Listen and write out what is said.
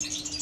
you